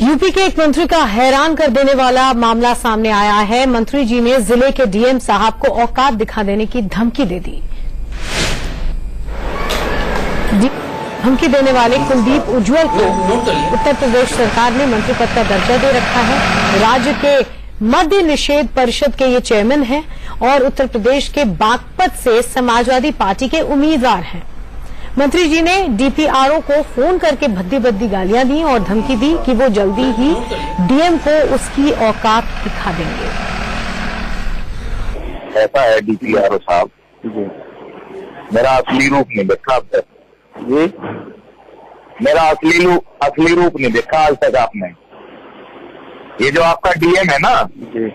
UP के एक मंत्री का हैरान कर देने वाला मामला सामने आया है। मंत्री जी ने ज़िले के डीएम साहब को औकात दिखा देने की धमकी दे दी। धमकी देने वाले कुलदीप उज्जवल को उत्तर प्रदेश सरकार ने मंत्री पद का दर्जा दे रखा है। राज्य के मद्य निषेध परिषद के ये चेयरमैन हैं और उत्तर प्रदेश के बागपत से समाजवादी पार्टी के उम्मीदवार हैं। मंत्री जी ने डीपीआरओ को फ़ोन करके भद्दी भद्दी गालियाँ दी और धमकी दी कि वो जल्दी ही डीएम को उसकी औकात दिखा देंगे। ऐसा है डीपीआरओ साहब। मेरा असली रूप नहीं देखा अब तक जी? मेरा असली रूप असली रूप नहीं देखा आज तक आपने। ये जो आपका डीएम है ना जी।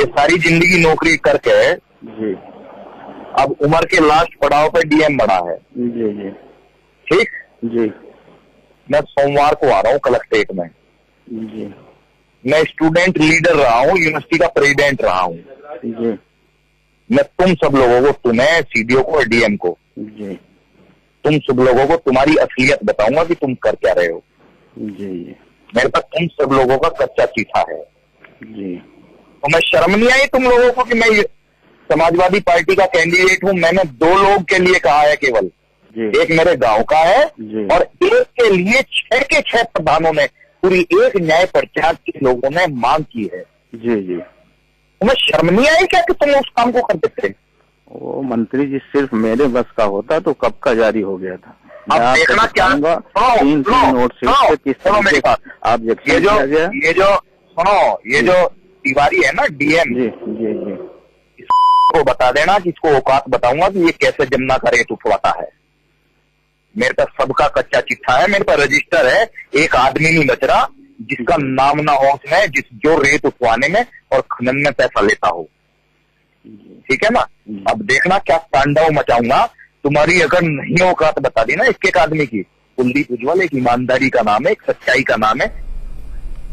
ये सारी ज़िंदगी नौकरी करके जी। अब उम्र के लास्ट पड़ाव पे डीएम बना है। जी जी। ठीक? जी। मैं सोमवार को आ रहा हूँ कलेक्ट्रेट में। जी। मैं स्टूडेंट लीडर रहा हूँ यूनिवर्सिटी का प्रेसिडेंट रहा हूँ। जी। मैं तुम सब लोगों को तुम्हें सीडीओ को और डीएम को। जी। तुम सब लोगों को तुम्हारी असलियत बताऊँगा कि तुम कर क्या रहे हो। जी। मेरे पास तुम सब लोगों का कच्चा चीठा है। जी। तो मैं शर्म नहीं आई तुम लोगों को कि मैं समाजवादी पार्टी का कैंडिडेट हूँ मैंने दो लोग के लिए कहा है केवल। एक मेरे गाँव का है और एक के लिए छह के छह प्रधानों ने पूरी एक न्याय पंचायत के लोगों ने मांग की है। जी जी। तुम्हें शर्म नहीं आई क्या कि तुम उस काम को कर देते? वो मंत्री जी सिर्फ़ मेरे बस का होता तो कब का जारी हो गया था। अब देखना क्या- तीन तीन नोट सुनो मेरी बात। आप ये जो ये जो सुनो ये जो तिवारी है ना डीएम। जी जी जी। को बता देना कि इसको औकात बताऊँगा कि ये कैसे जमुना का रेट उठवाता है। मेरे पास सबका कच्चा चिट्ठा है, मेरे पास रजिस्टर है। एक आदमी नहीं बच रहा जिसका नाम ना हो उसमें जिस जो रेत उठवाने में और खनन में पैसा लेता हो। ठीक है ना? अब देखना क्या तांडव मचाऊँगा। तुम्हारी अगर नहीं औकात बता दी ना एक एक आदमी की। कुलदीप उज्जवल, एक ईमानदारी का नाम है, एक सच्चाई का नाम है।